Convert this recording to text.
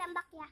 tambak ya.